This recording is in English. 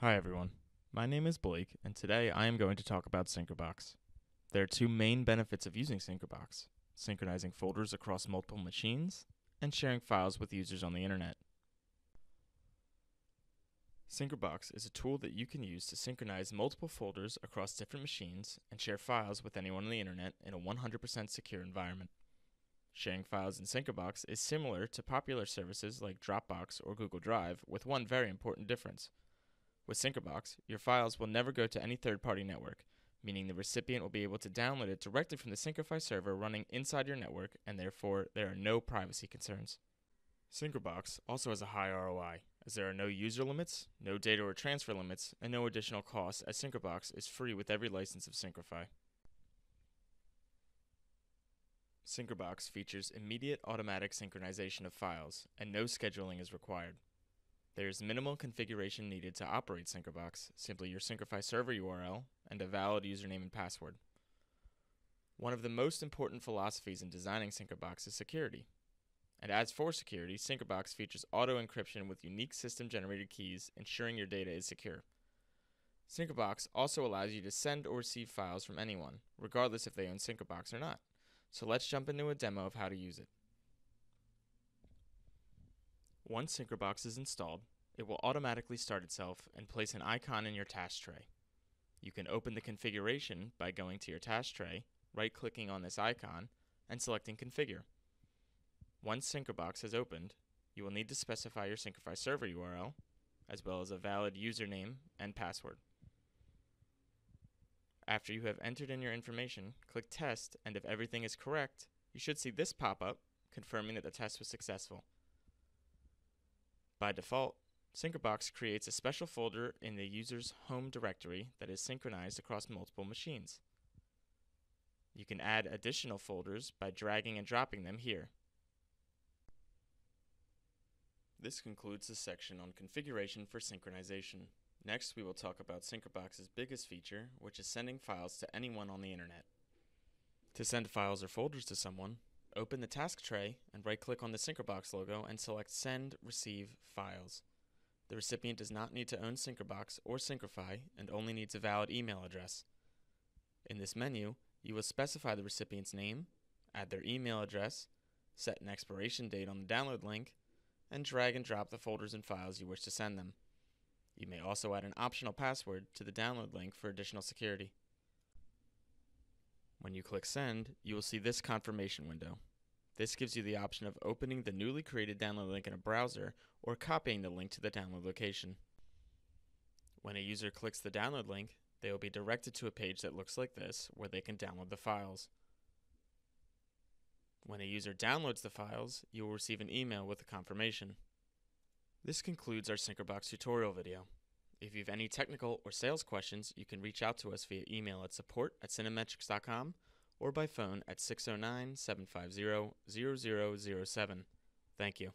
Hi everyone. My name is Blake, and today I am going to talk about Syncribox. There are two main benefits of using Syncribox synchronizing folders across multiple machines and sharing files with users on the internet. Syncribox is a tool that you can use to synchronize multiple folders across different machines and share files with anyone on the internet in a 100% secure environment. Sharing files in Syncribox is similar to popular services like Dropbox or Google Drive, with one very important difference. With Syncribox, your files will never go to any third party network, meaning the recipient will be able to download it directly from the Syncrify server running inside your network, and therefore there are no privacy concerns. Syncribox also has a high ROI, as there are no user limits, no data or transfer limits, and no additional costs, as Syncribox is free with every license of Syncrify. Syncribox features immediate automatic synchronization of files, and no scheduling is required. There is minimal configuration needed to operate Syncribox, simply your Syncrify server URL and a valid username and password. One of the most important philosophies in designing Syncribox is security. And as for security, Syncribox features auto encryption with unique system generated keys, ensuring your data is secure. Syncribox also allows you to send or receive files from anyone, regardless if they own Syncribox or not. So let's jump into a demo of how to use it. Once Syncribox is installed, it will automatically start itself and place an icon in your task tray. You can open the configuration by going to your task tray, right clicking on this icon, and selecting Configure. Once Syncribox has opened, you will need to specify your Syncrify server URL, as well as a valid username and password. After you have entered in your information, click Test, and if everything is correct, you should see this pop up confirming that the test was successful. By default, Syncribox creates a special folder in the user's home directory that is synchronized across multiple machines. You can add additional folders by dragging and dropping them here. This concludes the section on configuration for synchronization. Next, we will talk about Syncribox's biggest feature, which is sending files to anyone on the internet. To send files or folders to someone, open the task tray and right click on the Syncribox logo and select Send Receive Files. The recipient does not need to own Syncribox or Syncrify and only needs a valid email address. In this menu, you will specify the recipient's name, add their email address, set an expiration date on the download link, and drag and drop the folders and files you wish to send them. You may also add an optional password to the download link for additional security. When you click Send, you will see this confirmation window. This gives you the option of opening the newly created download link in a browser or copying the link to the download location. When a user clicks the download link, they will be directed to a page that looks like this where they can download the files. When a user downloads the files, you will receive an email with a confirmation. This concludes our Syncribox tutorial video. If you have any technical or sales questions, you can reach out to us via email at support at synametrics.com or by phone at 609 750 0007. Thank you.